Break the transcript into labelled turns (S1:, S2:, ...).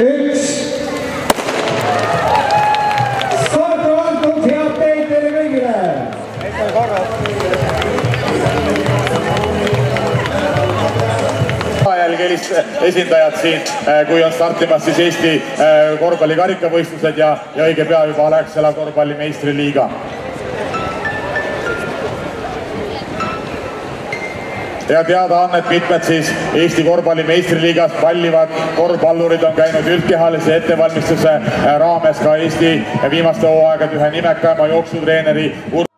S1: üks. on antud, head teid teile kõigile
S2: jälgelist esindajad siin, kui on startimas siis Eesti äh, korvpalli karikavõistlused ja, ja õige pea juba Alexela korvpalli meistriliiga. Ja teada on, et mitmed siis Eesti korvpalli meistriliigas pallivad korvpallurid on käinud üldkehalise ettevalmistuse raames ka Eesti viimaste hooaegade ühe nimekaima jooksutreeneri Ur-